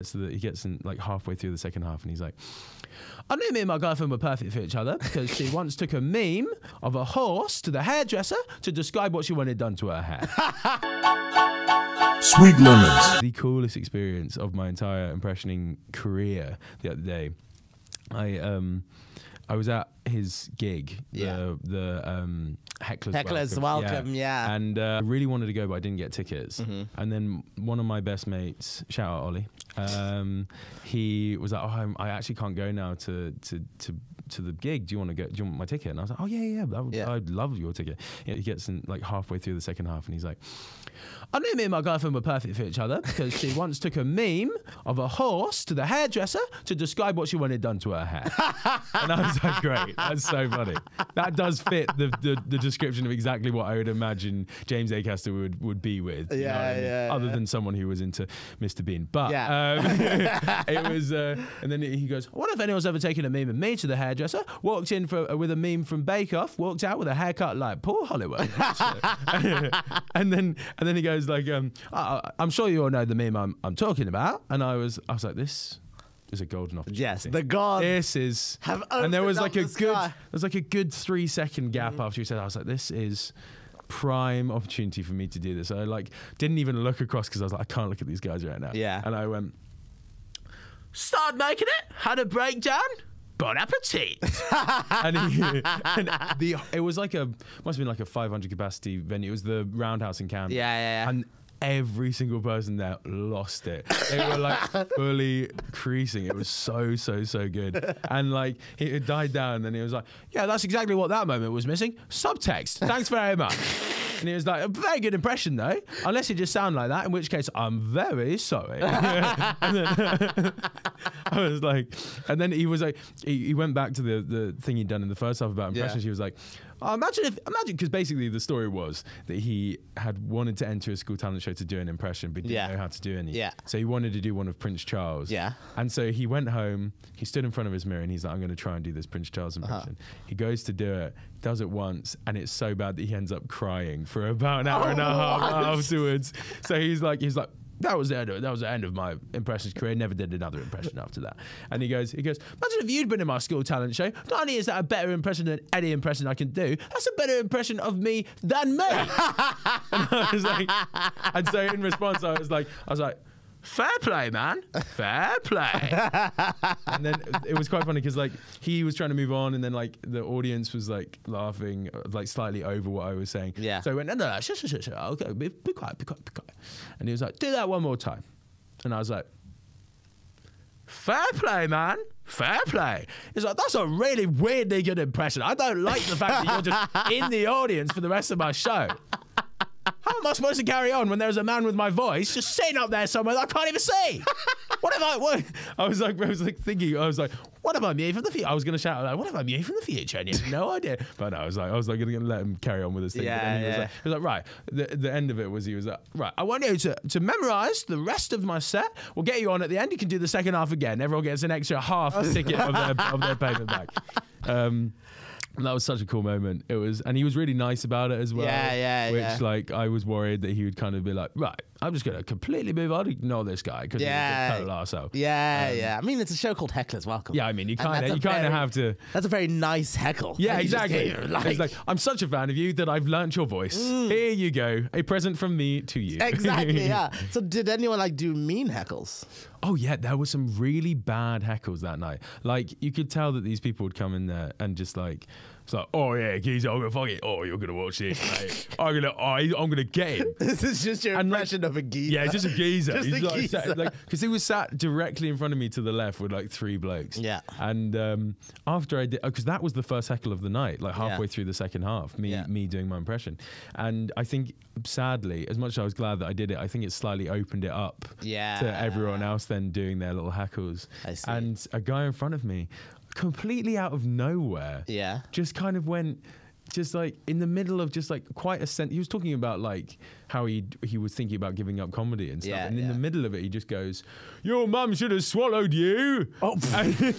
So that he gets in like halfway through the second half and he's like, I knew me and my girlfriend were perfect for each other because she once took a meme of a horse to the hairdresser to describe what she wanted done to her hair. Sweet Lemons. the coolest experience of my entire impressioning career the other day. I um I was at his gig, Yeah. the the um Heckler's, Heckler's Welcome, yeah. Mm-hmm. And uh, I really wanted to go, but I didn't get tickets. And then one of my best mates, shout out Ollie, um, he was like, "Oh, I'm, I actually can't go now to to to." To the gig, do you want to go? Do you want my ticket? And I was like, oh yeah, yeah, would, Yeah. I'd love your ticket. Yeah, he gets in like halfway through the second half, and he's like, I knew me and my girlfriend were perfect for each other because she once took a meme of a horse to the hairdresser to describe what she wanted done to her hair. and I was like, great, that's so funny. That does fit the, the, the description of exactly what I would imagine James Acaster would, would be with. you know Yeah, what I mean? yeah, Other than someone who was into Mr. Bean. But Yeah. um, it was, uh, and then he goes, what if anyone's ever taken a meme of me to the hairdresser, walked in for, with a meme from Bake Off, walked out with a haircut like Paul Hollywood. and then and then he goes like, um, I, I'm sure you all know the meme I'm, I'm talking about. And I was I was like, this is a golden opportunity. Yes, the gods This is have and there was like a the good sky. there was like a good three second gap Mm-hmm. after you said That. I was like, this is prime opportunity for me to do this. I like didn't even look across because I was like, I can't look at these guys right now. Yeah. And I went, start making it, had a breakdown. Bon appetit! and, he, and the it was like a must have been like a 500 capacity venue. It was the Roundhouse in Camden. Yeah, yeah, yeah. And every single person there lost it. They were like fully creasing. It was so so so good. And like it died down, and he was like, "Yeah, that's exactly what that moment was missing. Subtext. Thanks very much." And he was like, "A very good impression, though. Unless you just sound like that, in which case I'm very sorry." and then I was like, and then he was like, he, he went back to the the thing he'd done in the first half about Yeah. impressions. He was like, oh, imagine if, imagine, because basically the story was that he had wanted to enter a school talent show to do an impression, but didn't Yeah. know how to do any. Yeah. So he wanted to do one of Prince Charles. Yeah. And so he went home, he stood in front of his mirror and he's like, I'm going to try and do this Prince Charles Uh-huh. impression. He goes to do it, does it once, and it's so bad that he ends up crying for about an hour and a half afterwards. So he's like, he's like, that was the end of. That was the end of my impressions career. Never did another impression after that. And he goes, he goes, imagine if you'd been in my school talent show. Not only is that a better impression than any impression I can do, that's a better impression of me than me. and I was like, and so in response, I was like, I was like. Fair play, man. Fair play. and then it was quite funny because like he was trying to move on, and then like the audience was like laughing, uh, like slightly over what I was saying. Yeah. So I went, no, no, no, shut, shut, shut. Okay, be, be quiet, be quiet, be quiet. And he was like, do that one more time. And I was like, fair play, man. Fair play. He's like, that's a really weirdly good impression. I don't like the fact that you're just in the audience for the rest of my show. How am I supposed to carry on when there's a man with my voice just sitting up there somewhere that I can't even see? What if I? What? I was like, I was like thinking, I was like, what if I'm me from the future? I was gonna shout like, what if I'm me from the future? And he had no idea. But no, I was like, I was like, gonna let him carry on with his thing. then he was Yeah, like, he was like, right. The, the end of it was he was like, right. I want you to to memorize the rest of my set. We'll get you on at the end. You can do the second half again. Everyone gets an extra half the ticket of their of their payment back. Um, and that was such a cool moment. It was, and he was really nice about it as well. Yeah, yeah, Which, yeah. like, I was worried that he would kind of be like, right, I'm just gonna completely move on, ignore this guy because Yeah. he's a total arsehole. Yeah, yeah. I mean, it's a show called Heckler's Welcome. Um, Yeah, I mean, you kind of, you kind of have to. That's a very nice heckle. Yeah, you just exactly. gave, It's like, I'm such a fan of you that I've learnt your voice. Here you go, a present from me to you. Mm. exactly. Yeah. So, did anyone like do mean heckles? Oh yeah, there were some really bad heckles that night. Like you could tell that these people would come in there and just like, it's like, oh yeah, geezer, I'm gonna fuck it. Oh, you're gonna watch this, mate. I'm gonna, oh, I'm gonna get him. This is just your And, like, impression of a geezer. Yeah, it's just a geezer. Just He's a like, geezer. because he was sat directly in front of me to the left with like three blokes. Yeah. And um, after I did, because that was the first heckle of the night, like halfway through the second half, me Yeah. me doing my impression, and I think sadly, as much as I was glad that I did it, I think it slightly opened it up Yeah. to everyone else then doing their little heckles. I see. And a guy in front of me, completely out of nowhere, Yeah. just kind of went just like in the middle of just like quite a sense he was talking about like how he he was thinking about giving up comedy and stuff Yeah, and in yeah. the middle of it he just goes your mum should have swallowed you Oh. and,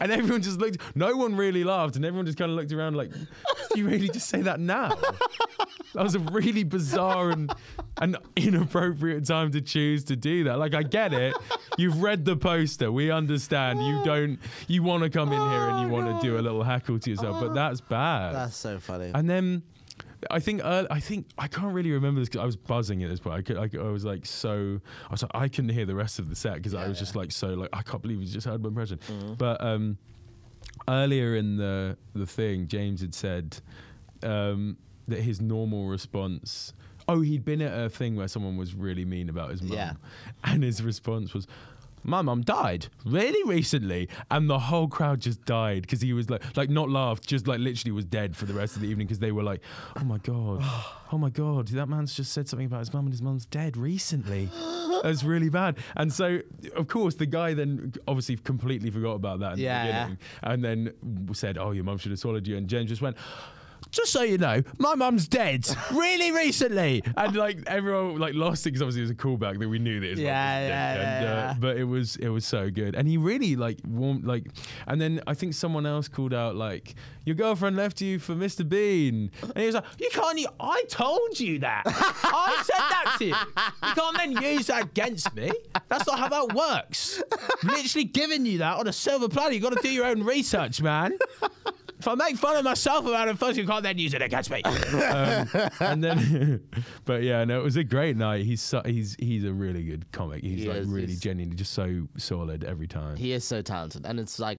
and everyone just looked no one really laughed and everyone just kind of looked around like do you really just say that now That was a really bizarre and an inappropriate time to choose to do that. Like I get it. You've read the poster. We understand. You don't you want to come in here and you want to do a little heckle to yourself, but that's bad. That's so funny. And then I think uh, I think I can't really remember this because I was buzzing at this point. I, could, I, could- I was like so I was like I couldn't hear the rest of the set because I was just like so like I can't believe you just heard my impression. But um, earlier in the the thing, James had said um, that his normal response. Oh, he'd been at a thing where someone was really mean about his mum, Yeah. and his response was. My mum died really recently, and the whole crowd just died because he was like, like not laughed, just like literally was dead for the rest of the evening because they were like, "Oh my god, oh my god, that man's just said something about his mum and his mum's dead recently." That's really bad. And so, of course, the guy then obviously completely forgot about that in Yeah, the beginning, and then said, "Oh, your mum should have swallowed you." And James just went. Just so you know, my mum's dead really recently, and like everyone like lost it because obviously it was a callback that we knew that his Yeah, was dead. yeah, and, yeah, uh, yeah. but it was it was so good, and he really like warmed like, and then I think someone else called out like, your girlfriend left you for Mr. Bean, and he was like, you can't, I told you that, I said that to you, you can't then use that against me. That's not how that works. I'm literally giving you that on a silver platter. You got to do your own research, man. If I make fun of myself about it first, you can't then use it against me. um, and then, but yeah, no, it was a great night. He's so, he's he's a really good comic. He's He like is, really he's- genuinely just so solid every time. he is so talented, and it's like